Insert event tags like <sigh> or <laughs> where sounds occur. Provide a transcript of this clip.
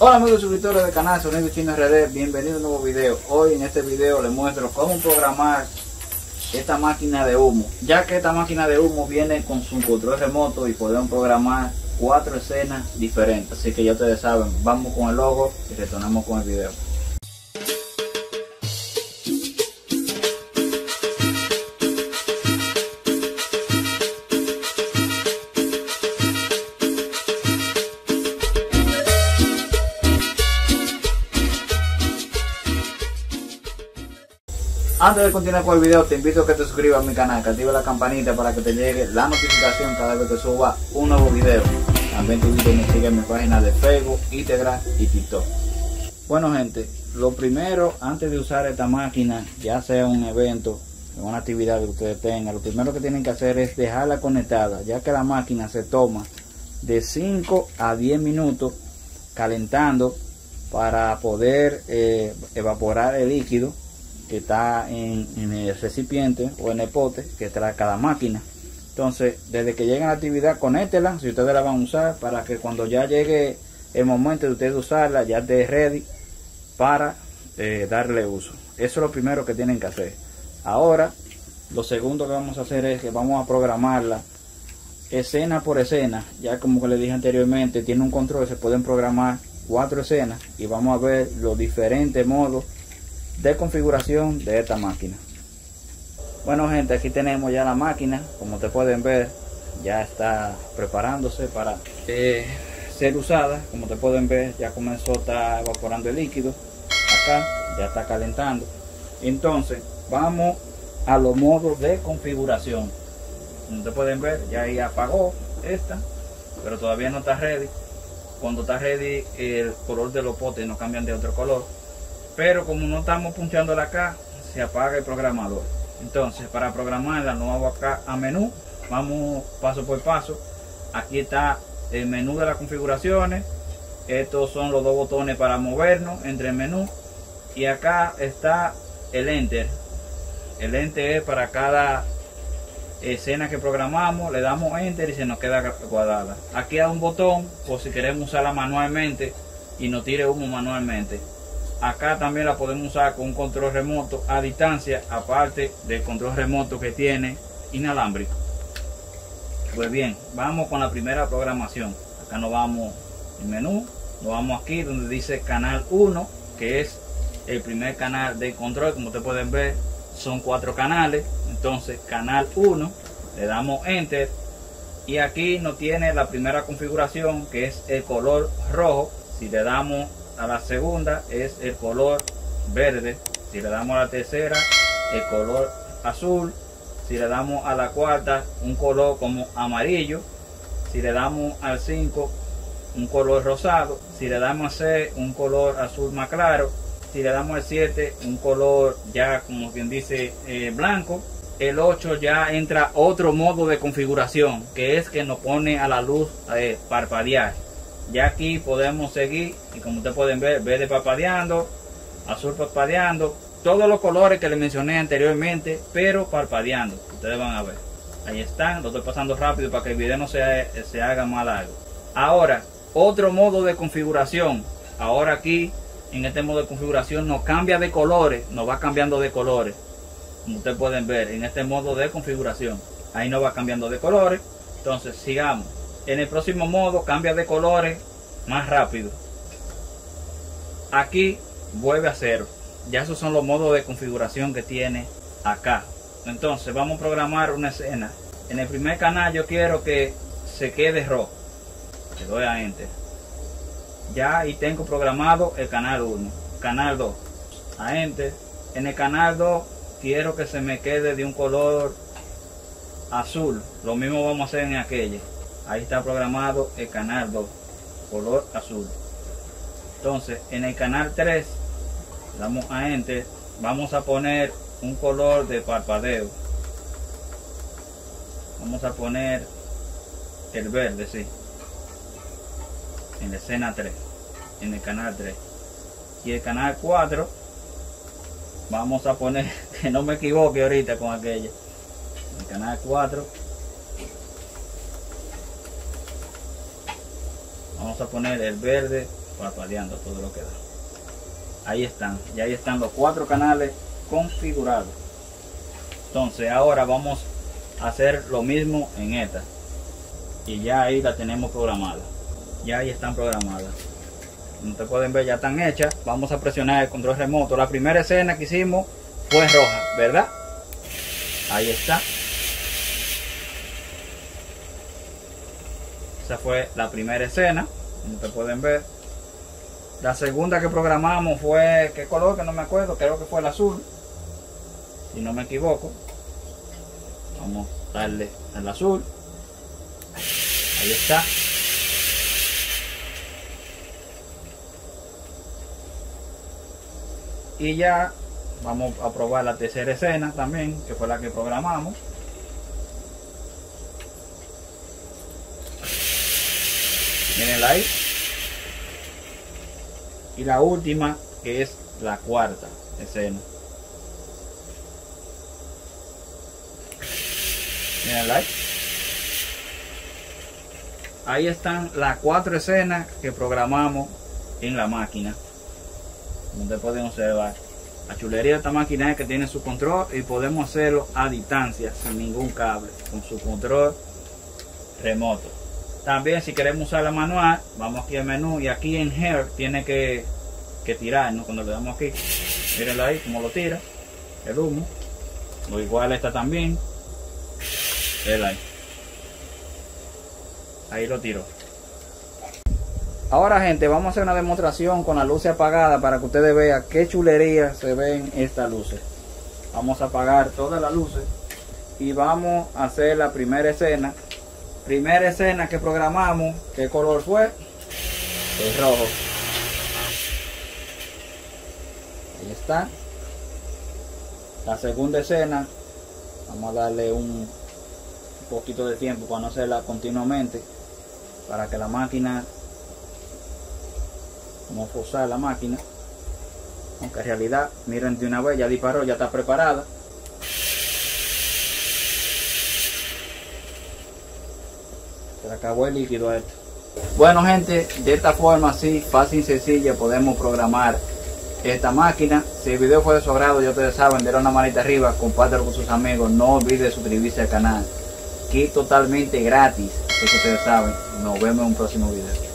Hola amigos suscriptores del canal Sonido Chino RD, bienvenidos a un nuevo video. Hoy en este video les muestro cómo programar esta máquina de humo. Ya que esta máquina de humo viene con su control remoto y podemos programar cuatro escenas diferentes. Así que ya ustedes saben, vamos con el logo y retornamos con el video. Antes de continuar con el video, te invito a que te suscribas a mi canal, que active la campanita para que te llegue la notificación cada vez que suba un nuevo video. También te invito a que me sigas en mi página de Facebook, Instagram y TikTok. Bueno gente, lo primero, antes de usar esta máquina, ya sea un evento, una actividad que ustedes tengan, lo primero que tienen que hacer es dejarla conectada, ya que la máquina se toma de 5 a 10 minutos calentando para poder eh, evaporar el líquido que está en, el recipiente o en el pote que trae cada máquina. Entonces, desde que llegue la actividad, conéctela si ustedes la van a usar para que cuando ya llegue el momento de ustedes usarla, ya esté ready para eh, darle uso. Eso es lo primero que tienen que hacer. Ahora, lo segundo que vamos a hacer es que vamos a programarla escena por escena. Ya como que les dije anteriormente, tiene un control, se pueden programar cuatro escenas y vamos a ver los diferentes modos de configuración de esta máquina. Bueno gente aquí tenemos ya la máquina como ustedes pueden ver ya está preparándose para eh, ser usada. Como te pueden ver ya comenzó a estar evaporando el líquido. Acá ya está calentando. Entonces vamos a los modos de configuración. Como ustedes pueden ver ya ahí apagó esta pero todavía no está ready. Cuando está ready el color de los potes no cambian de otro color pero como no estamos punchándola acá se apaga el programador. Entonces para programarla no hago acá a menú. Vamos paso por paso. Aquí está el menú de las configuraciones. Estos son los dos botones para movernos entre el menú. Y acá está el enter. El enter es para cada escena que programamos. Le damos enter y se nos queda guardada. Aquí hay un botón por si queremos usarla manualmente y no tire humo manualmente acá también la podemos usar con un control remoto a distancia aparte del control remoto que tiene inalámbrico. Pues bien vamos con la primera programación. Acá nos vamos en menú nos vamos aquí donde dice canal 1 que es el primer canal de control. Como ustedes pueden ver son cuatro canales. Entonces canal 1 le damos enter. Y aquí nos tiene la primera configuración que es el color rojo. Si le damos a la segunda es el color verde. Si le damos a la tercera, el color azul. Si le damos a la cuarta, un color como amarillo. Si le damos al 5, un color rosado. Si le damos a 6, un color azul más claro. Si le damos al 7, un color ya como quien dice eh, blanco. El 8 ya entra otro modo de configuración, que es que nos pone a la luz eh, parpadear ya aquí podemos seguir y como ustedes pueden ver verde parpadeando azul parpadeando todos los colores que les mencioné anteriormente pero parpadeando. Ustedes van a ver. Ahí están lo estoy pasando rápido para que el video no se, se haga más largo. Ahora otro modo de configuración. Ahora aquí en este modo de configuración no cambia de colores nos va cambiando de colores. Como ustedes pueden ver en este modo de configuración ahí no va cambiando de colores. Entonces sigamos en el próximo modo cambia de colores más rápido. Aquí vuelve a cero. Ya esos son los modos de configuración que tiene acá. Entonces vamos a programar una escena. En el primer canal yo quiero que se quede rojo. Le doy a enter. Ya y tengo programado el canal 1. Canal 2. A enter. En el canal 2 quiero que se me quede de un color azul. Lo mismo vamos a hacer en aquella ahí está programado el canal 2 color azul. Entonces en el canal 3 damos a enter vamos a poner un color de parpadeo. Vamos a poner el verde sí. En la escena 3 en el canal 3 y el canal 4 vamos a poner <laughs> que no me equivoque ahorita con aquella. El canal 4 vamos a poner el verde parpadeando todo lo que da. Ahí están, ya ahí están los cuatro canales configurados. Entonces ahora vamos a hacer lo mismo en esta. Y ya ahí la tenemos programada. Ya ahí están programadas. Como te pueden ver ya están hechas. Vamos a presionar el control remoto. La primera escena que hicimos fue roja, ¿verdad? Ahí está. Esa fue la primera escena, como te pueden ver. La segunda que programamos fue, ¿qué color? Que no me acuerdo, creo que fue el azul. Si no me equivoco. Vamos a darle al azul. Ahí está. Y ya vamos a probar la tercera escena también, que fue la que programamos. Mirenla ahí. Y la última, que es la cuarta escena. Mirenla ahí. Ahí están las cuatro escenas que programamos en la máquina. Donde pueden observar. La chulería de esta máquina es que tiene su control y podemos hacerlo a distancia sin ningún cable, con su control remoto. También si queremos usar la manual, vamos aquí al menú y aquí en Hair tiene que, que tirar, cuando le damos aquí. Mírenlo ahí como lo tira, el humo. Lo igual está también. ahí. Ahí lo tiro. Ahora gente, vamos a hacer una demostración con la luz apagada para que ustedes vean qué chulería se ven estas luces. Vamos a apagar todas las luces y vamos a hacer la primera escena. Primera escena que programamos, ¿qué color fue? El rojo. Ahí está. La segunda escena, vamos a darle un poquito de tiempo para no hacerla continuamente, para que la máquina a forzar la máquina. Aunque en realidad, miren de una vez, ya disparó, ya está preparada. Acabó el líquido a esto. Bueno gente, de esta forma así, fácil y sencilla, podemos programar esta máquina. Si el video fue de su agrado, ya ustedes saben, denle una manita arriba, compártelo con sus amigos, no olviden suscribirse al canal. Que totalmente gratis, eso ustedes saben. Nos vemos en un próximo video.